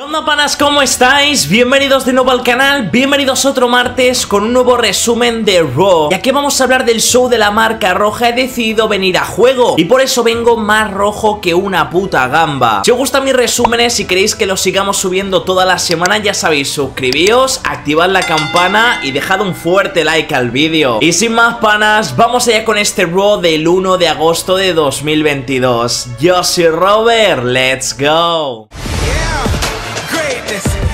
¿Qué onda panas? ¿Cómo estáis? Bienvenidos de nuevo al canal, bienvenidos otro martes con un nuevo resumen de Raw. Ya que vamos a hablar del show de la marca roja he decidido venir a juego. Y por eso vengo más rojo que una puta gamba. Si os gustan mis resúmenes y queréis que los sigamos subiendo toda la semana Ya sabéis, suscribíos, activad la campana y dejad un fuerte like al vídeo. Y sin más panas, vamos allá con este Raw del 1 de agosto de 2022 Yo soy Robert, let's go greatness.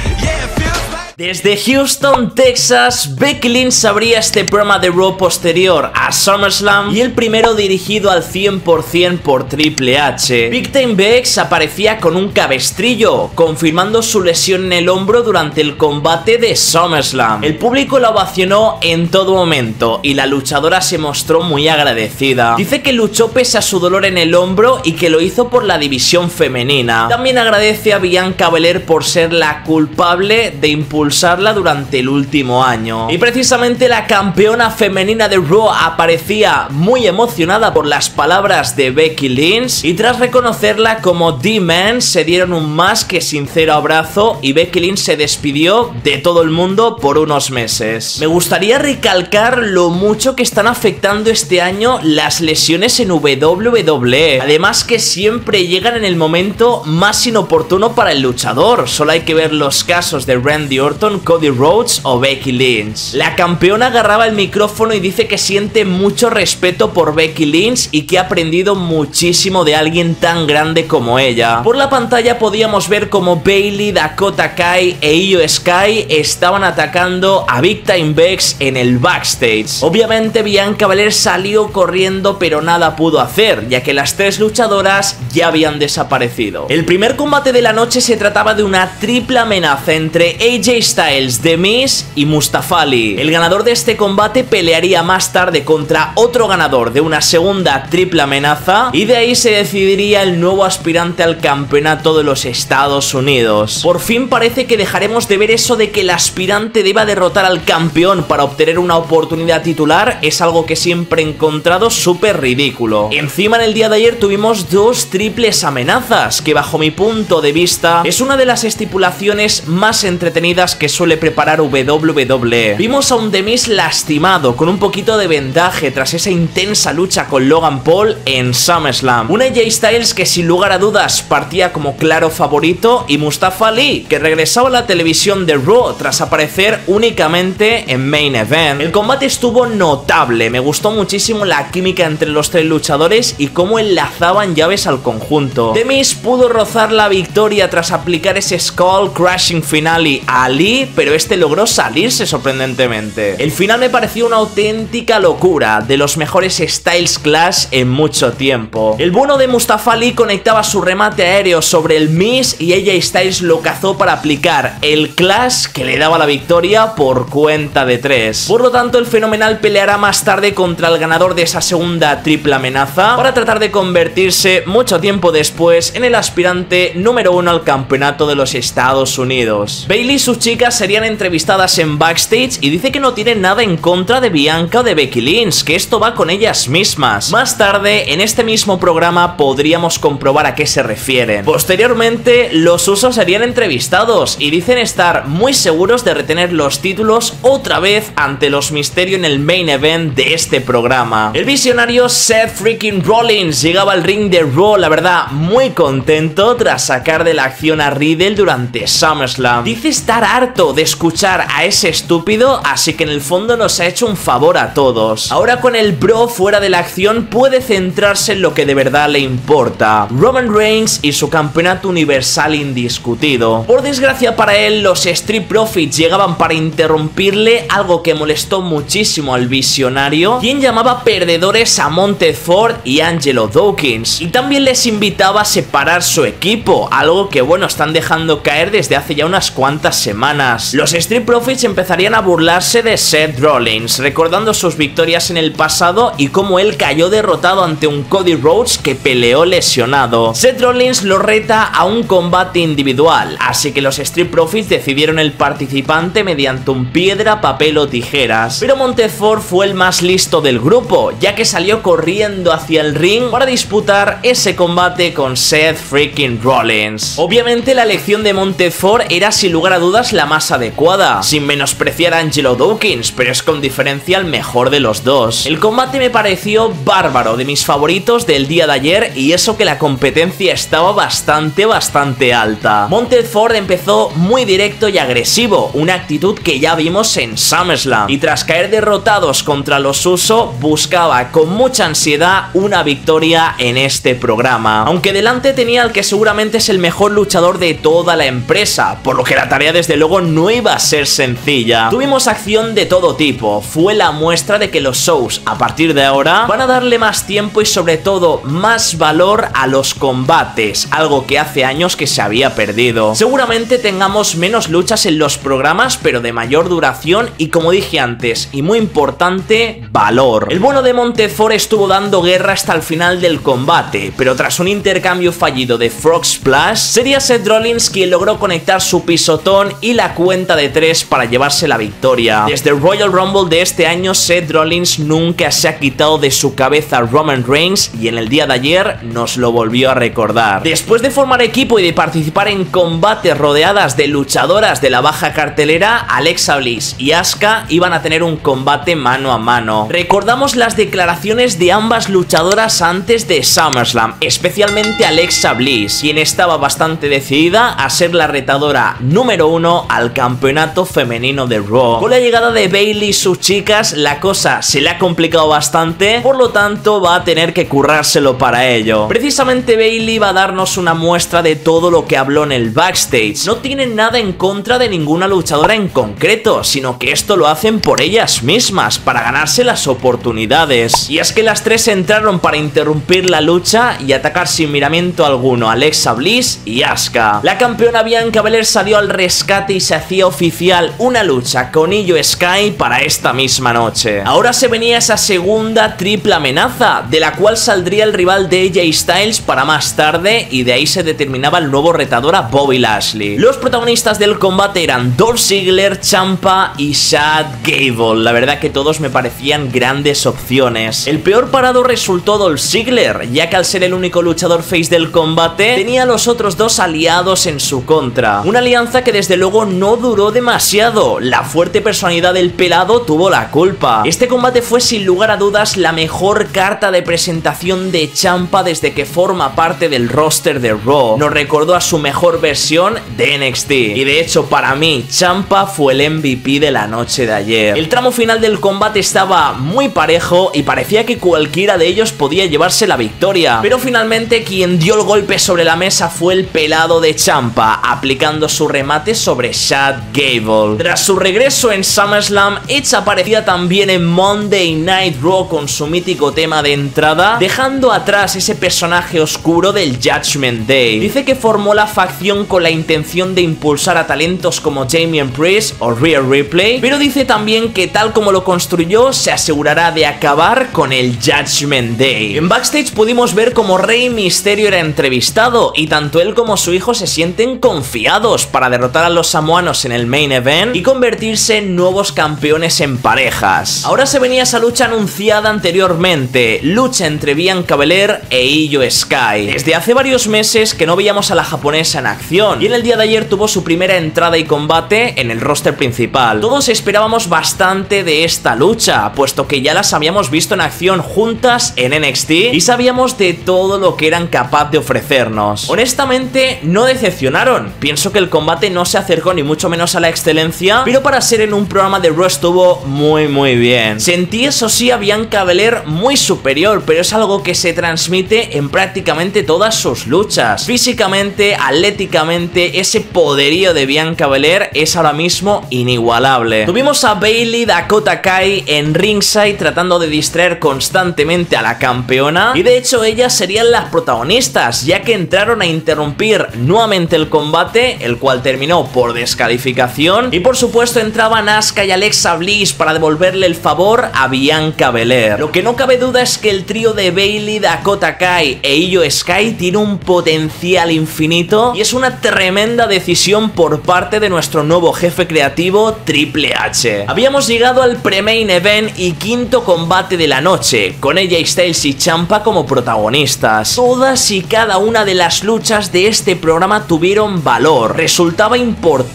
Desde Houston, Texas, Becky Lynch abría este programa de Raw posterior a SummerSlam y el primero dirigido al 100% por Triple H. Big Time aparecía con un cabestrillo, confirmando su lesión en el hombro durante el combate de SummerSlam. El público la ovacionó en todo momento y la luchadora se mostró muy agradecida. Dice que luchó pese a su dolor en el hombro y que lo hizo por la división femenina. También agradece a Bianca Belair por ser la culpable de impulsar usarla durante el último año. Y precisamente la campeona femenina de Raw aparecía muy emocionada por las palabras de Becky Lynch y tras reconocerla como D-Man se dieron un más que sincero abrazo y Becky Lynch se despidió de todo el mundo por unos meses. Me gustaría recalcar lo mucho que están afectando este año las lesiones en WWE. Además que siempre llegan en el momento más inoportuno para el luchador. Solo hay que ver los casos de Randy Orton Cody Rhodes o Becky Lynch. La campeona agarraba el micrófono y dice que siente mucho respeto por Becky Lynch y que ha aprendido muchísimo de alguien tan grande como ella. Por la pantalla podíamos ver como Bailey, Dakota Kai e Io Sky estaban atacando a Big Time Bex en el backstage. Obviamente Bianca Belair salió corriendo pero nada pudo hacer, ya que las tres luchadoras ya habían desaparecido. El primer combate de la noche se trataba de una triple amenaza entre AJ Styles, The Miz y Mustafa Ali. El ganador de este combate pelearía más tarde contra otro ganador de una segunda triple amenaza y de ahí se decidiría el nuevo aspirante al campeonato de los Estados Unidos. Por fin parece que dejaremos de ver eso de que el aspirante deba derrotar al campeón para obtener una oportunidad titular, es algo que siempre he encontrado súper ridículo. Encima en el día de ayer tuvimos dos triples amenazas, que bajo mi punto de vista es una de las estipulaciones más entretenidas que suele preparar WWE. Vimos a un Demis lastimado, con un poquito de vendaje tras esa intensa lucha con Logan Paul en SummerSlam. Un AJ Styles que sin lugar a dudas partía como claro favorito y Mustafa Ali, que regresaba a la televisión de Raw tras aparecer únicamente en Main Event. El combate estuvo notable, me gustó muchísimo la química entre los tres luchadores y cómo enlazaban llaves al conjunto. Demis pudo rozar la victoria tras aplicar ese Skull Crashing Finale a Pero este logró salirse sorprendentemente. El final me pareció una auténtica locura, de los mejores Styles Clash en mucho tiempo. El bueno de Mustafa Ali conectaba su remate aéreo sobre el Miss y ella Styles lo cazó para aplicar el Clash que le daba la victoria por cuenta de tres. Por lo tanto, el fenomenal peleará más tarde contra el ganador de esa segunda triple amenaza para tratar de convertirse mucho tiempo después en el aspirante número uno al campeonato de los Estados Unidos. Bailey y sus serían entrevistadas en backstage y dice que no tiene nada en contra de Bianca o de Becky Lynch, que esto va con ellas mismas. Más tarde, en este mismo programa podríamos comprobar a qué se refieren. Posteriormente, los usos serían entrevistados y dicen estar muy seguros de retener los títulos otra vez ante los misterios en el main event de este programa. El visionario Seth freaking Rollins llegaba al ring de Raw, la verdad, muy contento tras sacar de la acción a Riddle durante SummerSlam. Dice estar de escuchar a ese estúpido, así que en el fondo nos ha hecho un favor a todos. Ahora con el bro fuera de la acción puede centrarse en lo que de verdad le importa. Roman Reigns y su campeonato universal indiscutido. Por desgracia para él, los Street Profits llegaban para interrumpirle, algo que molestó muchísimo al visionario, quien llamaba perdedores a Monteford y Angelo Dawkins. Y también les invitaba a separar su equipo, algo que bueno, están dejando caer desde hace ya unas cuantas semanas Los Street Profits empezarían a burlarse de Seth Rollins, recordando sus victorias en el pasado y cómo él cayó derrotado ante un Cody Rhodes que peleó lesionado. Seth Rollins lo reta a un combate individual, así que los Street Profits decidieron el participante mediante un piedra, papel o tijeras. Pero Montefort fue el más listo del grupo, ya que salió corriendo hacia el ring para disputar ese combate con Seth freaking Rollins. Obviamente la elección de Montefort era sin lugar a dudas la más adecuada, sin menospreciar a Angelo Dawkins, pero es con diferencia el mejor de los dos. El combate me pareció bárbaro, de mis favoritos del día de ayer y eso que la competencia estaba bastante bastante alta. Montefort empezó muy directo y agresivo, una actitud que ya vimos en SummerSlam, y tras caer derrotados contra los Uso, buscaba con mucha ansiedad una victoria en este programa. Aunque delante tenía al que seguramente es el mejor luchador de toda la empresa, por lo que la tarea desde luego no iba a ser sencilla. Tuvimos acción de todo tipo, fue la muestra de que los shows a partir de ahora van a darle más tiempo y sobre todo más valor a los combates, algo que hace años que se había perdido. Seguramente tengamos menos luchas en los programas, pero de mayor duración y como dije antes, y muy importante, valor. El bueno de Montefort estuvo dando guerra hasta el final del combate, pero tras un intercambio fallido de Frog Splash, sería Seth Rollins quien logró conectar su pisotón y la cuenta de tres para llevarse la victoria. Desde el Royal Rumble de este año, Seth Rollins nunca se ha quitado de su cabeza Roman Reigns y en el día de ayer nos lo volvió a recordar. Después de formar equipo y de participar en combates rodeadas de luchadoras de la baja cartelera, Alexa Bliss y Asuka iban a tener un combate mano a mano. Recordamos las declaraciones de ambas luchadoras antes de SummerSlam, especialmente Alexa Bliss, quien estaba bastante decidida a ser la retadora número uno al campeonato femenino de Raw. Con la llegada de Bailey y sus chicas, la cosa se le ha complicado bastante, por lo tanto va a tener que currárselo para ello. Precisamente Bailey va a darnos una muestra de todo lo que habló en el backstage. No tienen nada en contra de ninguna luchadora en concreto, sino que esto lo hacen por ellas mismas, para ganarse las oportunidades. Y es que las tres entraron para interrumpir la lucha y atacar sin miramiento alguno a Alexa Bliss y Asuka. La campeona Bianca Belair salió al rescate se hacía oficial una lucha con Illo Sky para esta misma noche. Ahora se venía esa segunda triple amenaza, de la cual saldría el rival de AJ Styles para más tarde y de ahí se determinaba el nuevo retador a Bobby Lashley. Los protagonistas del combate eran Dolph Ziggler, Champa y Chad Gable. La verdad que todos me parecían grandes opciones. El peor parado resultó Dolph Ziggler, ya que al ser el único luchador face del combate, tenía a los otros dos aliados en su contra. Una alianza que desde luego no duró demasiado. La fuerte personalidad del pelado tuvo la culpa. Este combate fue sin lugar a dudas la mejor carta de presentación de Champa desde que forma parte del roster de Raw. Nos recordó a su mejor versión de NXT. Y de hecho, para mí, Champa fue el MVP de la noche de ayer. El tramo final del combate estaba muy parejo y parecía que cualquiera de ellos podía llevarse la victoria. Pero finalmente quien dio el golpe sobre la mesa fue el pelado de Champa, aplicando su remate sobre Chad Gable. Tras su regreso en SummerSlam, Edge aparecía también en Monday Night Raw con su mítico tema de entrada, dejando atrás ese personaje oscuro del Judgment Day. Dice que formó la facción con la intención de impulsar a talentos como Jamie Priest o Rhea Ripley, pero dice también que tal como lo construyó, se asegurará de acabar con el Judgment Day. En backstage pudimos ver como Rey Mysterio era entrevistado y tanto él como su hijo se sienten confiados para derrotar a los samoanos en el main event y convertirse en nuevos campeones en parejas. Ahora se venía esa lucha anunciada anteriormente, lucha entre Bianca Belair e Io Sky. Desde hace varios meses que no veíamos a la japonesa en acción y en el día de ayer tuvo su primera entrada y combate en el roster principal. Todos esperábamos bastante de esta lucha, puesto que ya las habíamos visto en acción juntas en NXT y sabíamos de todo lo que eran capaz de ofrecernos. Honestamente, no decepcionaron. Pienso que el combate no se acercó ni mucho menos a la excelencia, pero para ser en un programa de Raw estuvo muy muy bien. Sentí eso sí a Bianca Belair muy superior, pero es algo que se transmite en prácticamente todas sus luchas. Físicamente, atléticamente, ese poderío de Bianca Belair es ahora mismo inigualable. Tuvimos a Bailey Dakota Kai en ringside tratando de distraer constantemente a la campeona y de hecho ellas serían las protagonistas ya que entraron a interrumpir nuevamente el combate, el cual terminó por descalificación. Y por supuesto entraban Asuka y Alexa Bliss para devolverle el favor a Bianca Belair. Lo que no cabe duda es que el trío de Bailey, Dakota Kai e Io Sky tiene un potencial infinito y es una tremenda decisión por parte de nuestro nuevo jefe creativo Triple H. Habíamos llegado al pre-main event y quinto combate de la noche, con AJ Styles y Champa como protagonistas. Todas y cada una de las luchas de este programa tuvieron valor, resultaba importante,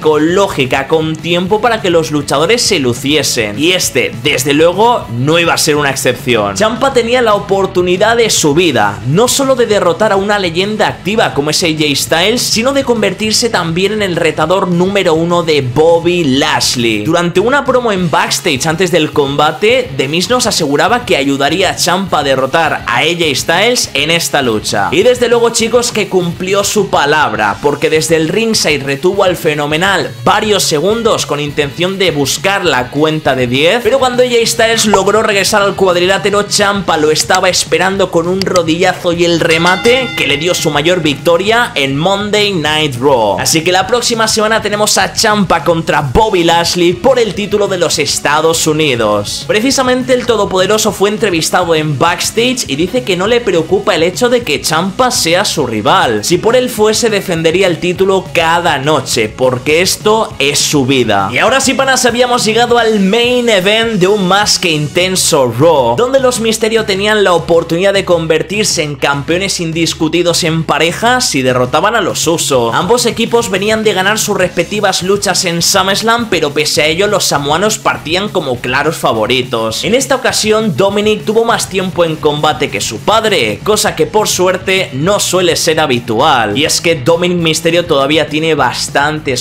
con lógica, con tiempo para que los luchadores se luciesen. Y este, desde luego, no iba a ser una excepción. Champa tenía la oportunidad de su vida, no solo de derrotar a una leyenda activa como es AJ Styles, sino de convertirse también en el retador número uno de Bobby Lashley. Durante una promo en backstage antes del combate, The Miz nos aseguraba que ayudaría a Champa a derrotar a AJ Styles en esta lucha. Y desde luego chicos que cumplió su palabra, porque desde el ringside retuvo al fenomenal varios segundos con intención de buscar la cuenta de 10, pero cuando AJ Styles logró regresar al cuadrilátero, Champa lo estaba esperando con un rodillazo y el remate que le dio su mayor victoria en Monday Night Raw. Así que la próxima semana tenemos a Champa contra Bobby Lashley por el título de los Estados Unidos. Precisamente el todopoderoso fue entrevistado en backstage y dice que no le preocupa el hecho de que Champa sea su rival. Si por él fuese defendería el título cada noche, porque esto es su vida. Y ahora sí panas habíamos llegado al main event de un más que intenso Raw, donde los Misterio tenían la oportunidad de convertirse en campeones indiscutidos en pareja si derrotaban a los Uso. Ambos equipos venían de ganar sus respectivas luchas en SummerSlam, pero pese a ello los samuanos partían como claros favoritos. En esta ocasión Dominic tuvo más tiempo en combate que su padre, cosa que por suerte no suele ser habitual. Y es que Dominic Mysterio todavía tiene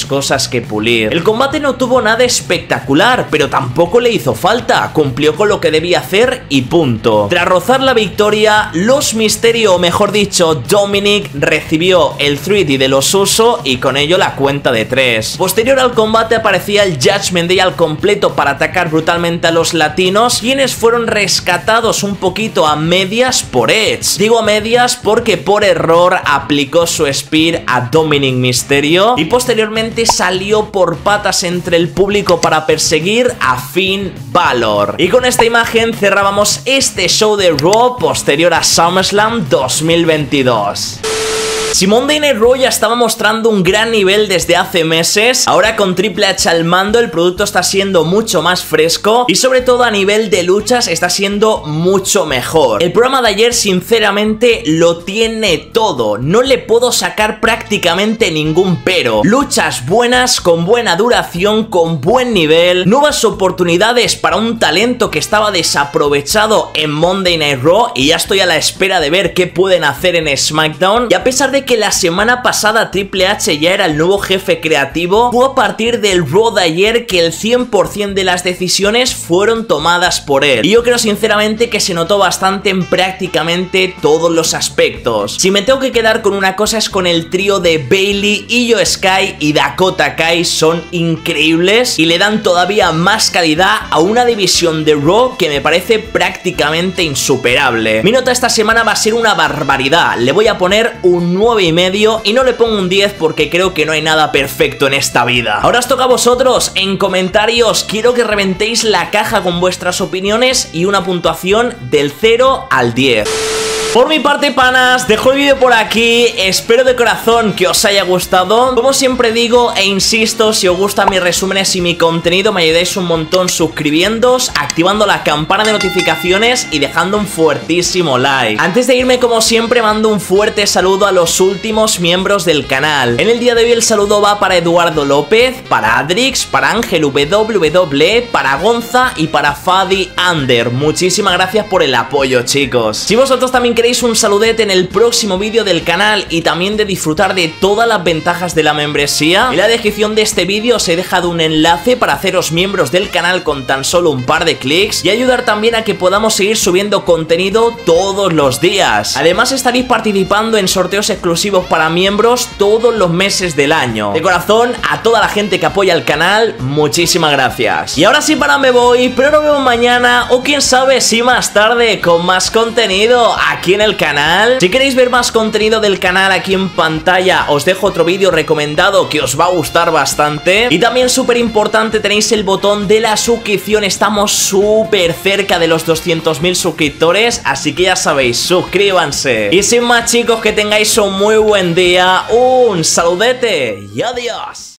cosas que pulir. El combate no tuvo nada espectacular, pero tampoco le hizo falta, cumplió con lo que debía hacer y punto. Tras rozar la victoria, los Misterio, o mejor dicho, Dominic recibió el 3D de los Uso y con ello la cuenta de 3. Posterior al combate aparecía el Judgment Day al completo para atacar brutalmente a los latinos, quienes fueron rescatados un poquito a medias por Edge. Digo a medias porque por error aplicó su Spear a Dominic Mysterio y posteriormente salió por patas entre el público para perseguir a Finn Balor. Y con esta imagen cerrábamos este show de Raw posterior a SummerSlam 2022. Si Monday Night Raw ya estaba mostrando un gran nivel desde hace meses, ahora con Triple H al mando el producto está siendo mucho más fresco y sobre todo a nivel de luchas está siendo mucho mejor. El programa de ayer sinceramente lo tiene todo, no le puedo sacar prácticamente ningún pero. Luchas buenas, con buena duración, con buen nivel, nuevas oportunidades para un talento que estaba desaprovechado en Monday Night Raw y ya estoy a la espera de ver qué pueden hacer en SmackDown y a pesar de que la semana pasada Triple H ya era el nuevo jefe creativo, fue a partir del Raw de ayer que el 100% de las decisiones fueron tomadas por él. Y yo creo sinceramente que se notó bastante en prácticamente todos los aspectos. Si me tengo que quedar con una cosa es con el trío de Bailey, Io Sky y Dakota Kai son increíbles y le dan todavía más calidad a una división de Raw que me parece prácticamente insuperable. Mi nota esta semana va a ser una barbaridad. Le voy a poner un 9 y medio y no le pongo un 10 porque creo que no hay nada perfecto en esta vida. Ahora os toca a vosotros, en comentarios quiero que reventéis la caja con vuestras opiniones y una puntuación del 0 al 10. Por mi parte, panas, dejo el vídeo por aquí. Espero de corazón que os haya gustado. Como siempre digo e insisto, si os gustan mis resúmenes y mi contenido, me ayudáis un montón suscribiéndoos, activando la campana de notificaciones y dejando un fuertísimo like. Antes de irme, como siempre, mando un fuerte saludo a los últimos miembros del canal. En el día de hoy el saludo va para Eduardo López, para Adrix, para Ángel WW, para Gonza y para Fadi Under. Muchísimas gracias por el apoyo, chicos. Si vosotros también queréis un saludete en el próximo vídeo del canal y también de disfrutar de todas las ventajas de la membresía, en la descripción de este vídeo os he dejado un enlace para haceros miembros del canal con tan solo un par de clics y ayudar también a que podamos seguir subiendo contenido todos los días. Además estaréis participando en sorteos exclusivos para miembros todos los meses del año. De corazón, a toda la gente que apoya el canal, muchísimas gracias. Y ahora sí para me voy, pero nos vemos mañana o quién sabe si más tarde con más contenido aquí en el canal. Si queréis ver más contenido del canal aquí en pantalla, os dejo otro vídeo recomendado que os va a gustar bastante. Y también súper importante, tenéis el botón de la suscripción. Estamos súper cerca de los 200.000 suscriptores, así que ya sabéis, suscríbanse. Y sin más chicos, que tengáis un muy buen día, un saludete y adiós.